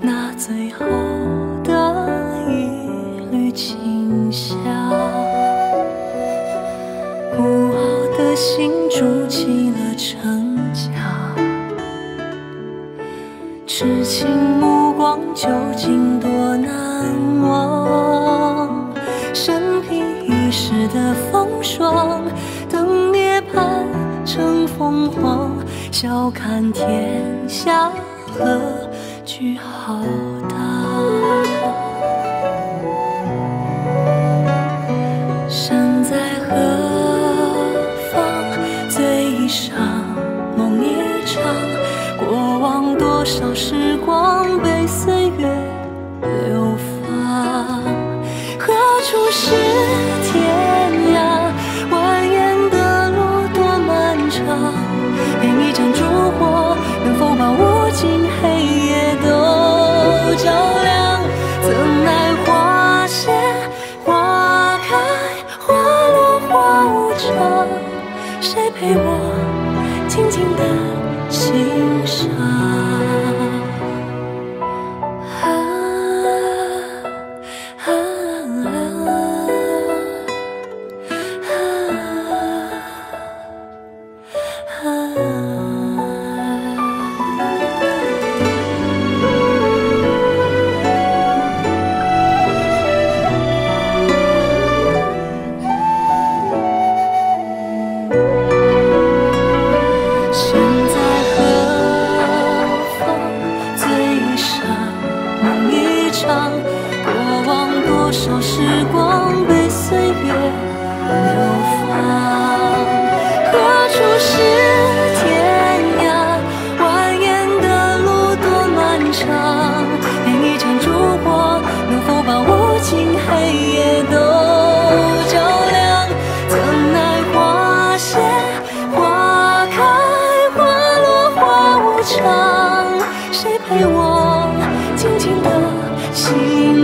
那最后的一缕清香？孤傲的心筑起了城墙，痴情目光究竟多难忘？身披一世的风霜，等涅槃成凤凰，笑看天下何句号。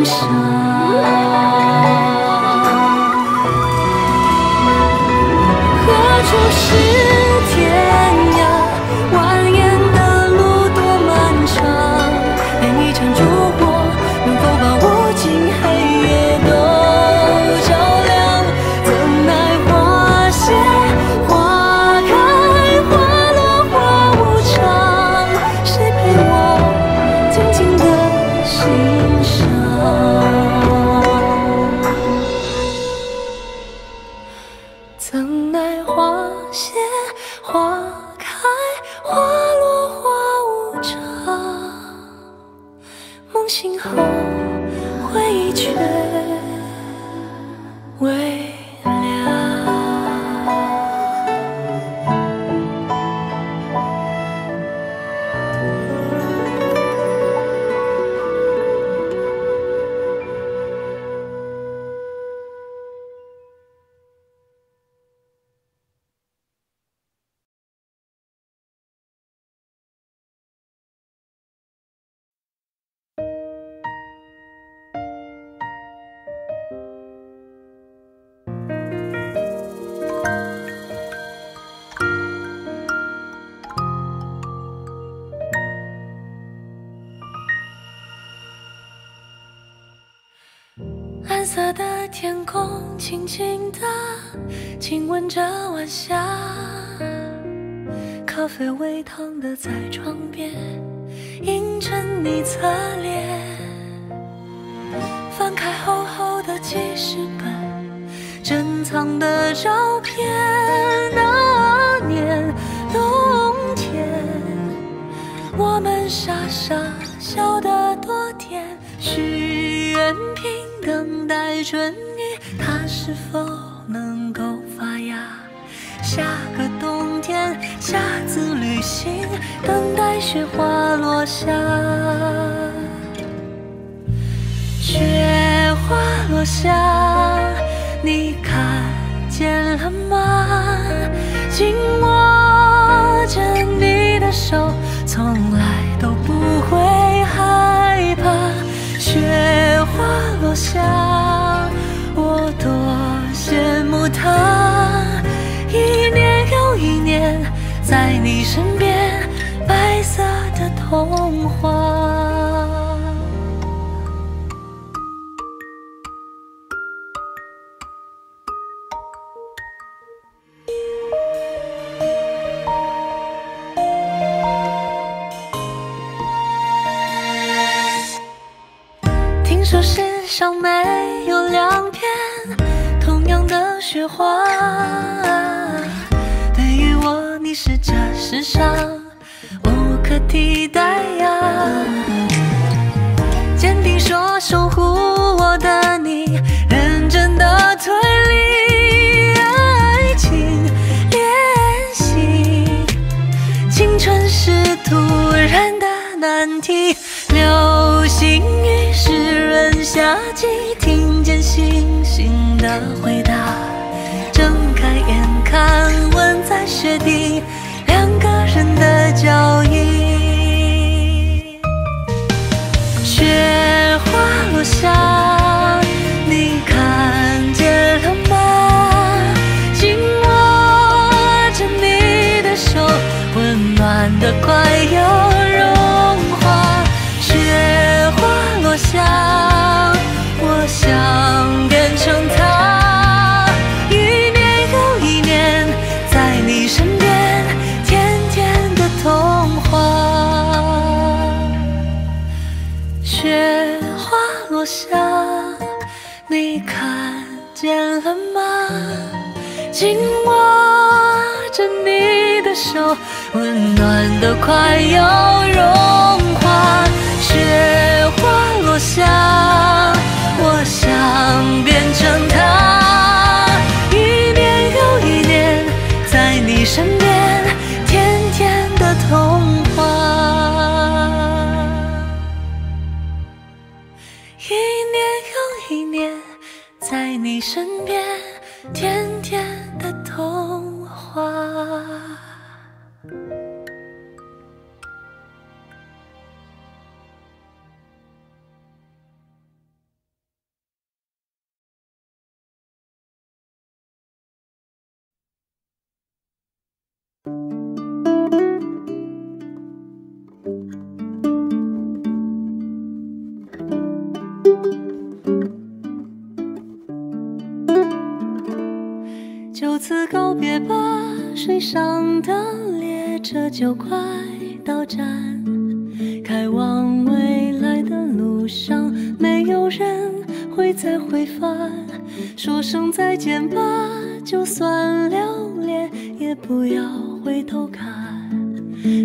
伤的天空，轻轻地亲吻着晚霞。咖啡微烫的在窗边，映衬你侧脸。翻开厚厚的记事本，珍藏的照片。那年冬天，我们傻傻笑得多甜，许愿瓶等待春雨，它是否能够发芽？下个冬天，下次旅行，等待雪花落下。雪花落下，下，我多羡慕他，一年又一年在你身边，白色的童雪花，对于我你是这世上无可替代呀。坚定说守护我的你，认真的推理。爱情练习。青春是突然的难题，流星雨湿润夏季，听见星星的回答。决定两个人的脚印雪花落下都快要融化。雪花落下，我想变成它，一年又一年在你身边，水上的列车就快到站，开往未来的路上，没有人会再回返。说声再见吧，就算留恋，也不要回头看，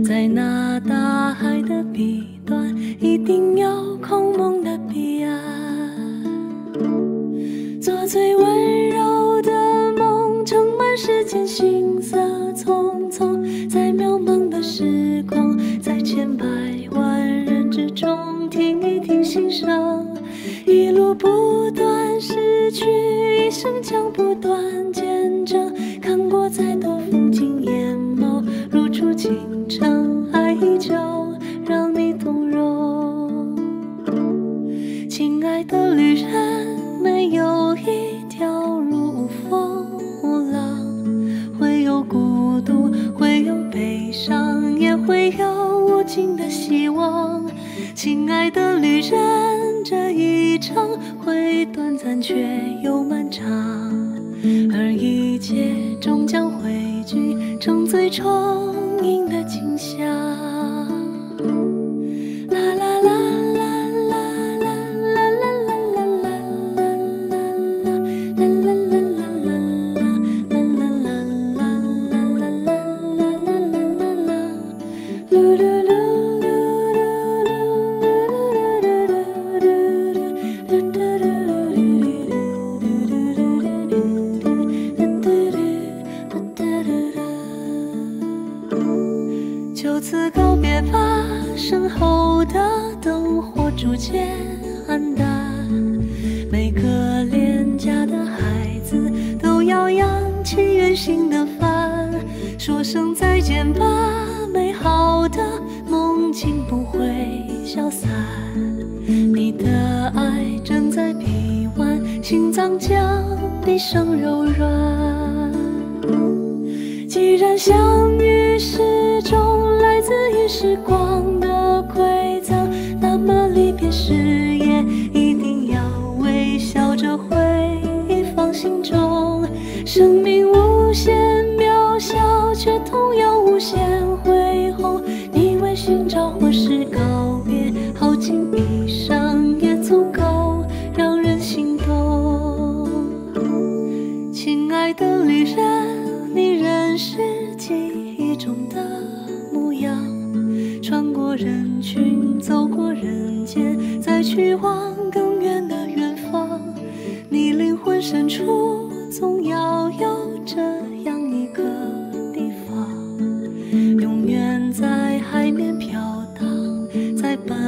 在那大海的彼端，一定有空梦的彼岸。做最温柔，时间行色匆匆，在渺茫的时空，在千百万人之中，听一听心声，一路不断失去，一生将不断见证，看过再多风景眼时光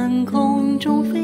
天空中飞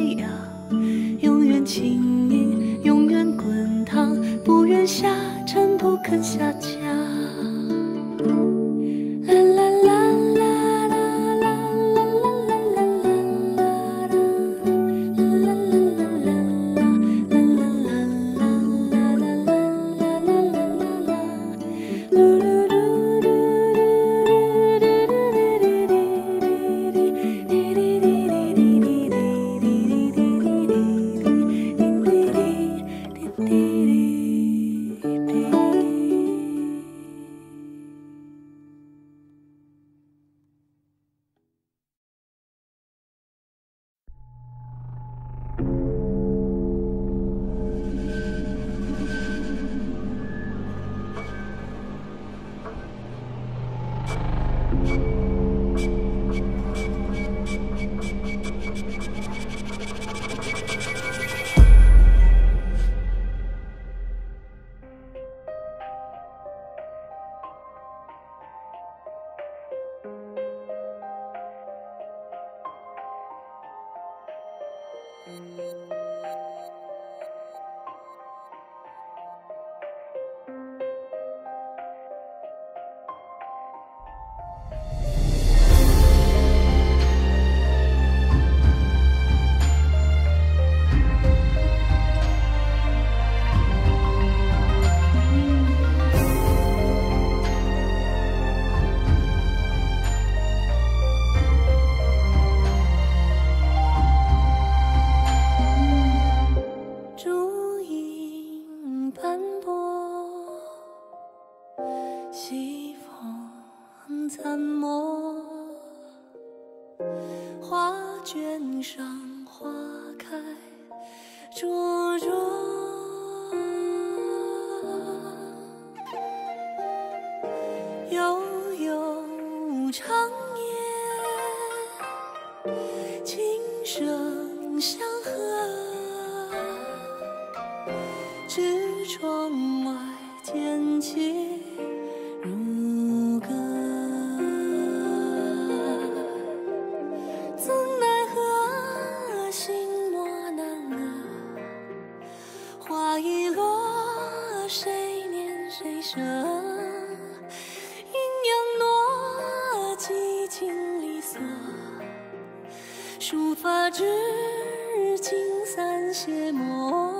窗外天气如歌，怎奈何心莫难得，花已落，谁念谁舍？阴阳挪，几经离索，书法至今散写墨。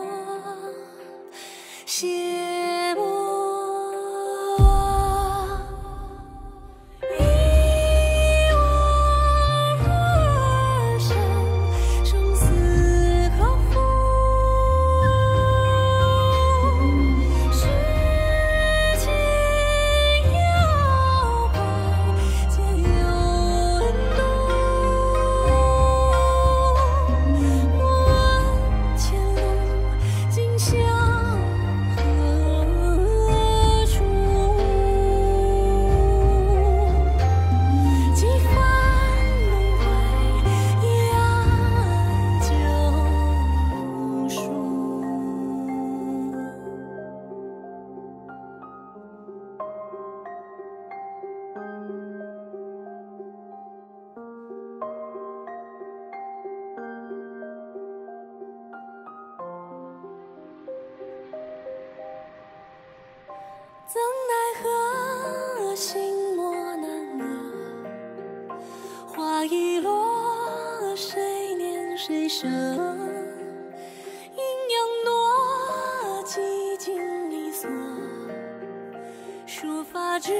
生阴阳诺几经离索发只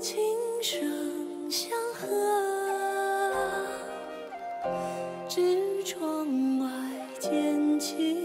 琴声相和，指窗外渐清。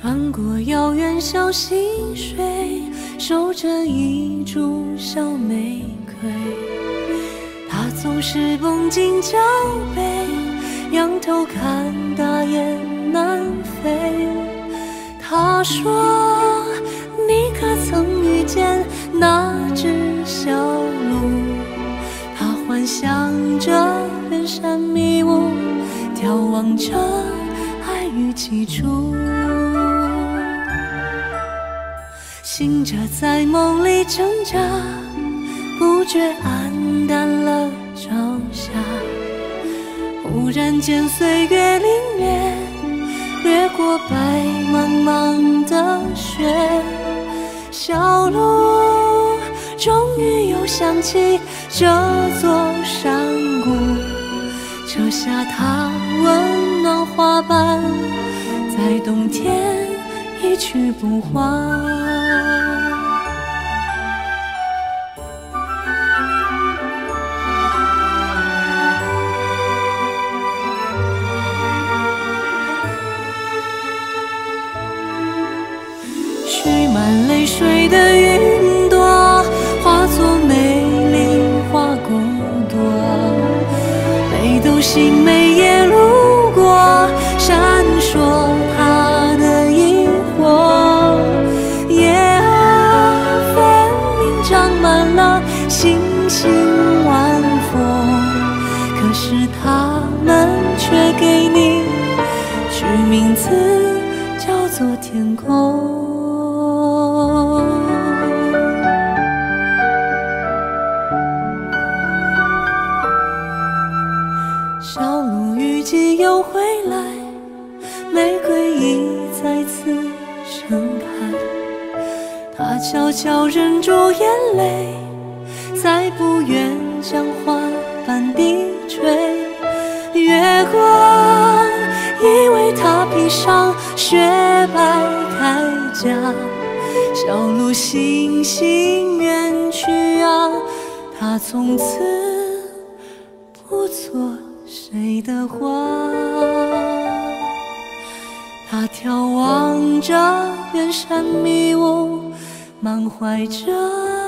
穿过遥远小溪水，守着一株小玫瑰。他总是绷紧脚背，仰头看大雁南飞。他说：“你可曾遇见那只小鹿？他幻想着远山迷雾，眺望着爱与起初。”醒着在梦里挣扎，不觉黯淡了朝霞。忽然间岁月凛冽，掠过白茫茫的雪。小路终于又想起这座山谷，折下它温暖花瓣，在冬天一去不还。悄悄忍住眼泪，再不愿将花瓣低垂。月光已为他披上雪白铠甲，小鹿悻悻远去啊，他从此不做谁的花。他眺望着远山迷雾，满怀着